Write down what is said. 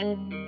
and